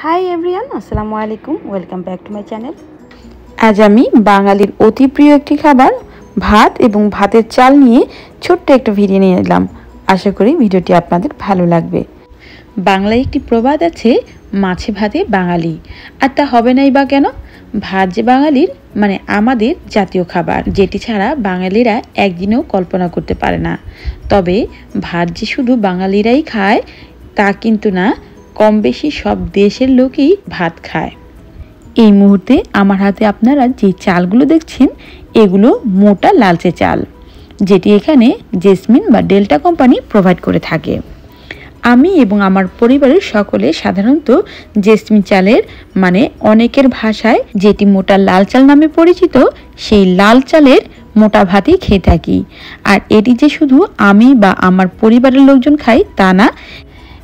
High everyone আসসালামু আলাইকুম welcome back to my channel আজ আমি বাঙালির অতি প্রিয় একটি খাবার, ভাত এবং ভাতের চাল নিয়ে ছোট্ট একটা ভিডিও নিয়ে এলাম। আশা করি ভিডিওটি আপনাদের ভালো লাগবে। বাংলায় একটি প্রবাদ আছে, মাছে ভাতে বাঙালি। আর তা হবে নাই বা কেন? ভাত যে বাঙালির মানে আমাদের জাতীয় খাবার, যেটি ছাড়া বাঙালিরা একদিনেও কল্পনা করতে পারে না। তবে ভাত যে শুধু বাঙালিরাই খায়, তা কিন্তু না কম বেশি সব দেশের লোকই ভাত খায়। এই মুহূর্তে আমার হাতে আপনারা যে চালগুলো দেখছেন, এগুলো মোটা লালচে চাল, যেটি এখানে জেসমিন বা ডেল্টা কোম্পানি প্রোভাইড করে থাকে। আমি এবং আমার পরিবারের সকলে সাধারণত জেসমিন চালের মানে অনেকের ভাষায় যেটি মোটা লাল চাল নামে পরিচিত, সেই লাল চালের মোটা ভাতই খেয়ে থাকি। আর এটি যে শুধু আমি বা আমার পরিবারের লোকজন খাই তা না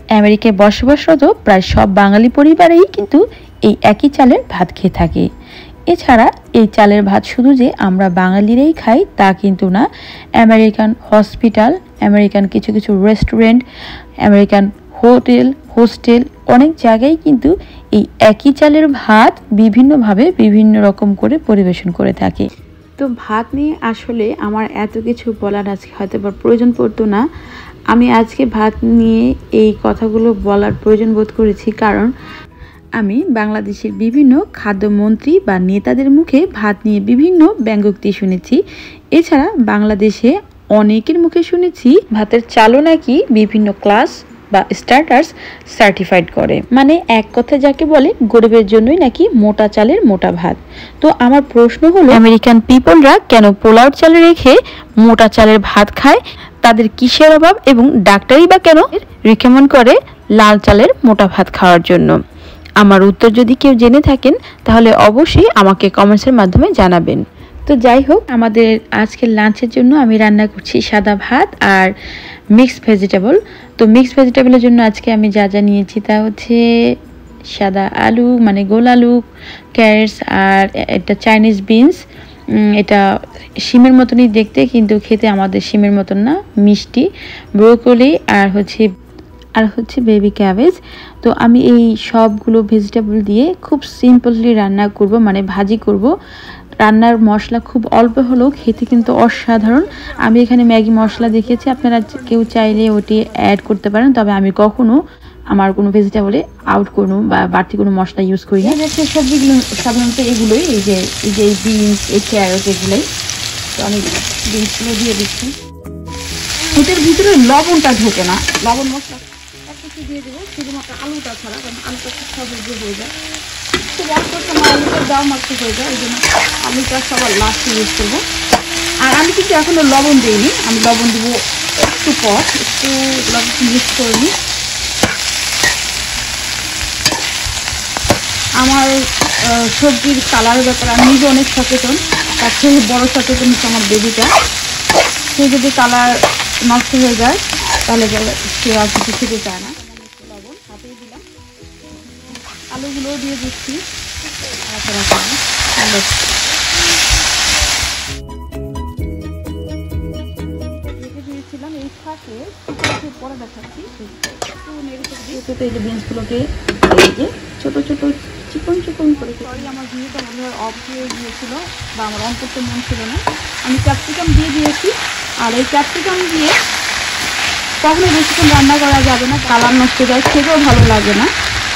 আমেরিকায় বসবাসরত প্রায় সব বাঙালি পরিবারেই কিন্তু এই একই চালের ভাত খেয়ে থাকে। এছাড়া এই চালের ভাত শুধু যে আমরা বাঙালিরাই খাই তা কিন্তু না। আমেরিকান হসপিটাল, আমেরিকান কিছু কিছু রেস্টুরেন্ট, আমেরিকান হোটেল, হোস্টেল অনেক জায়গায় কিন্তু এই একই চালের ভাত বিভিন্নভাবে বিভিন্ন রকম করে পরিবেশন করে থাকে। তো ভাত নিয়ে আসলে আমার এত কিছু বলার আজকে হয়তো বা প্রয়োজন পড়তো না। আমি আজকে ভাত নিয়ে এই কথাগুলো বলার প্রয়োজন বোধ করেছি, কারণ আমি বাংলাদেশের বিভিন্ন খাদ্যমন্ত্রী বা নেতাদের মুখে ভাত নিয়ে বিভিন্ন ব্যঙ্গোক্তি শুনেছি। এছাড়া বাংলাদেশে অনেকের মুখে শুনেছি ভাতের চালও নাকি বিভিন্ন ক্লাস বা স্টার্টার্স সার্টিফাইড করে। মানে এক কথা যাকে বলে, গরিবের জন্যই নাকি মোটা চালের মোটা ভাত। তো আমার প্রশ্ন হলো, আমেরিকান পিপলরা কেন পোলাও চালে রেখে মোটা চালের ভাত খায়? তাদের কিসের অভাব এবং ডাক্তারই বা কেন রিকমেন্ড করে লাল চালের মোটা ভাত খাওয়ার জন্য? আমার উত্তর যদি কেউ জেনে থাকেন, তাহলে অবশ্যই আমাকে কমেন্টসের মাধ্যমে জানাবেন। তো যাই হোক, আমাদের আজকের লাঞ্চের জন্য আমি রান্না করছি সাদা ভাত আর মিক্সড ভেজিটেবল তো মিক্সড ভেজিটেবলের জন্য আজকে আমি যা যা নিয়েছি তা হচ্ছে সাদা আলু মানে গোল আলু ক্যারেটস আর একটা চাইনিজ বিনস এটা শিমের মতনই দেখতে, কিন্তু খেতে আমাদের শিমের মতন না, মিষ্টি। ব্রোকলি আর হচ্ছে আর হচ্ছে বেবি ক্যাবেজ তো আমি এই সবগুলো ভেজিটেবল দিয়ে খুব সিম্পলি রান্না করব মানে ভাজি করব। রান্নার মশলা খুব অল্প হলেও খেতে কিন্তু অসাধারণ। আমি এখানে ম্যাগি মশলা দেখেছি আপনারা কেউ চাইলে ওটি অ্যাড করতে পারেন, তবে আমি কখনো আমার কোনো ভেজিটেবলে আউট কোনো বা বাড়তি কোনো মশলা ইউজ করি না। হচ্ছে সবজিগুলো সাধারণত এগুলোই, এই যে এই যে বিনস এই ক্যারট এগুলোই। তো আমি বিনসগুলো দিয়ে দিচ্ছি। এটার ভিতরে লবণটা ঢোকে না। লবণ মশলা কিছু দিয়ে দেবো, শুধুমাত্র আলুটা ছাড়া আলুটা হয়ে যায়। মাত্র হয়ে যায়, এই জন্য সবার লাস্টে ইউজ করব। আর আমি কিন্তু এখনও লবণ দিইনি, আমি লবণ দেবো একটু পর, একটু লবণ মিক্স করে নিই। আমার সবজির কালারের ব্যাপারে আমি নিজে অনেক সচেতন। তার থেকে বড়ো সচেতন হচ্ছে আমার বেবিটা। সে যদি কালার নষ্ট হয়ে যায়, তাহলে সে আর কিছু খেতে চায় না। লবণ হাতেই দিলাম আলুগুলোও দিয়ে দিচ্ছি। দিয়েছিলাম যে ছোটো ছোটো, চিকন চিকন করে সরি আমার ভিডিওটা মনে অফ হয়ে গিয়েছিল বা মন ছিল না। আমি ক্যাপসিকাম দিয়ে দিয়েছি। আর এই ক্যাপসিকাম দিয়ে কখনো বেশিক্ষণ রান্না করা যাবে না, কালার নষ্ট যায়, খেতেও ভালো লাগে না।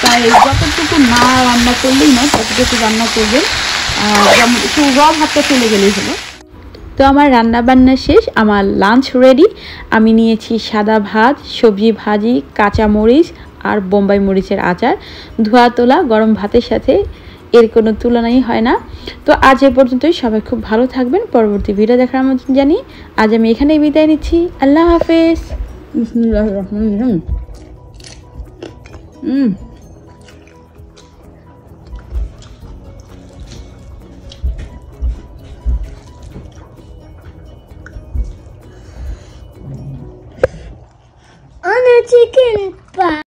তাই যতটুকু না রান্না করলেই নয়, ততটুকু রান্না করবেন। যেমন একটু র ভাতটা চলে গেলেই হলো। তো আমার রান্না বান্না শেষ, আমার লাঞ্চ রেডি আমি নিয়েছি সাদা ভাত, সবজি ভাজি, কাঁচা মরিচ আর বোম্বাই মরিচের আচার। ধোয়া তোলা গরম ভাতের সাথে এর কোনো তুলনাই হয় না। তো আজ এ পর্যন্তই, সবাই খুব ভালো থাকবেন। পরবর্তী ভিডিও দেখার আমন্ত্রণ জানি আজ আমি এখানেই বিদায় নিচ্ছি। আল্লাহ হাফেজ। হুম chicken pie.